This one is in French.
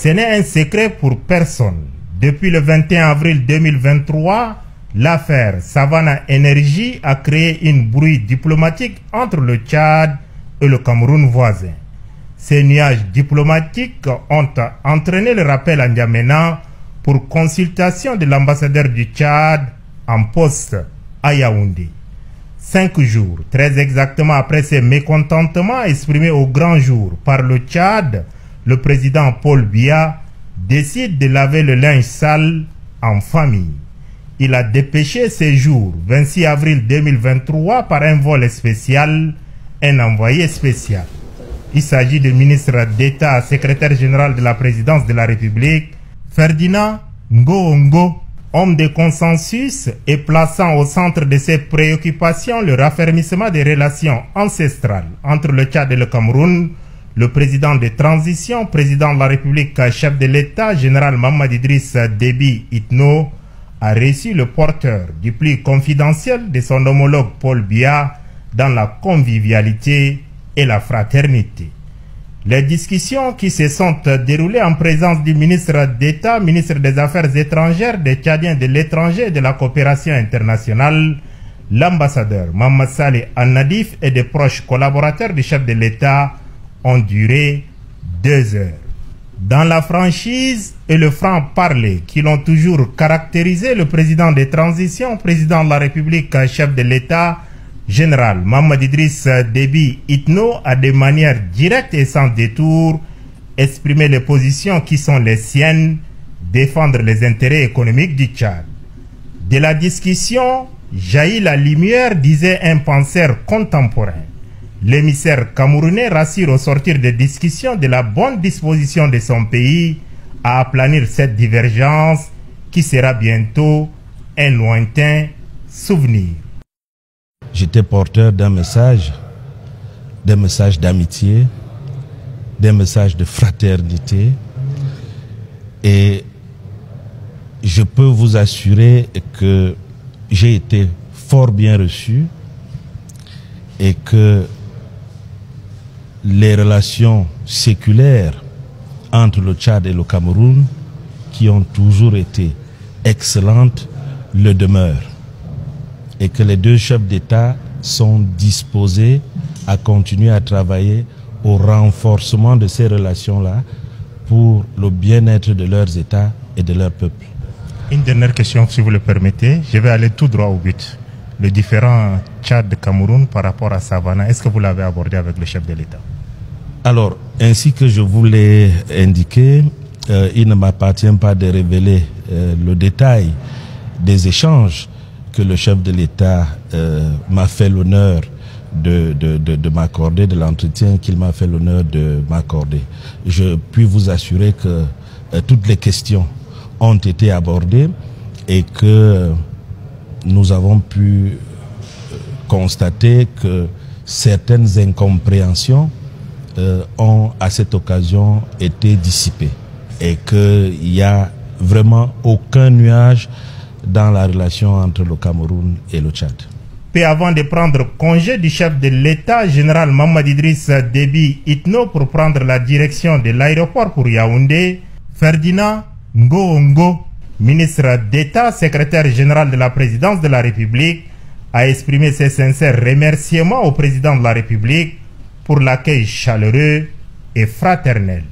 Ce n'est un secret pour personne. Depuis le 21 avril 2023, l'affaire Savannah Energy a créé une bruit diplomatique entre le Tchad et le Cameroun voisin. Ces nuages diplomatiques ont entraîné le rappel à N'Djamena pour consultation de l'ambassadeur du Tchad en poste à Yaoundé. Cinq jours, très exactement après ces mécontentements exprimés au grand jour par le Tchad, le président Paul Biya décide de laver le linge sale en famille. Il a dépêché ces jours, 26 avril 2023, par un vol spécial, un envoyé spécial. Il s'agit du ministre d'État, secrétaire général de la présidence de la République, Ferdinand Ngo homme de consensus et plaçant au centre de ses préoccupations le raffermissement des relations ancestrales entre le Tchad et le Cameroun, le président de transition, président de la République, chef de l'État, général Mamad Idriss Déby Itno, a reçu le porteur du plus confidentiel de son homologue Paul Biya dans la convivialité et la fraternité. Les discussions qui se sont déroulées en présence du ministre d'État, ministre des Affaires étrangères, des Tchadiens de l'étranger et de la coopération internationale, l'ambassadeur Mamad Saleh Al-Nadif et des proches collaborateurs du chef de l'État ont duré deux heures. Dans la franchise et le franc-parler qui l'ont toujours caractérisé, le président des transitions, président de la République, chef de l'État, général Mamad Idriss Déby Itno a de manière directe et sans détour exprimé les positions qui sont les siennes, défendre les intérêts économiques du Tchad. De la discussion jaillit la lumière, disait un penseur contemporain. L'émissaire camerounais rassure au sortir des discussions de la bonne disposition de son pays à aplanir cette divergence qui sera bientôt un lointain souvenir. J'étais porteur d'un message, d'un message d'amitié, d'un message de fraternité. Et je peux vous assurer que j'ai été fort bien reçu et que les relations séculaires entre le Tchad et le Cameroun, qui ont toujours été excellentes, le demeurent et que les deux chefs d'État sont disposés à continuer à travailler au renforcement de ces relations-là pour le bien-être de leurs États et de leur peuple. Une dernière question, si vous le permettez. Je vais aller tout droit au but. Le différent Tchad-Cameroun par rapport à Savannah, est-ce que vous l'avez abordé avec le chef de l'État? Alors, ainsi que je vous l'ai indiqué, euh, il ne m'appartient pas de révéler euh, le détail des échanges que le chef de l'État euh, m'a fait l'honneur de, de, de, m'accorder, de l'entretien qu'il m'a fait l'honneur de m'accorder. Je puis vous assurer que toutes les questions ont été abordées et que nous avons pu euh, constater que certaines incompréhensions ont à cette occasion été dissipées et qu'il n'y a vraiment aucun nuage dans la relation entre le Cameroun et le Tchad. Peu avant de prendre congé du chef de l'État, général Mamad Idriss Déby Itno, pour prendre la direction de l'aéroport pour Yaoundé, Ferdinand Ngo ministre d'État, secrétaire général de la présidence de la République, a exprimé ses sincères remerciements au président de la République pour l'accueil chaleureux et fraternel.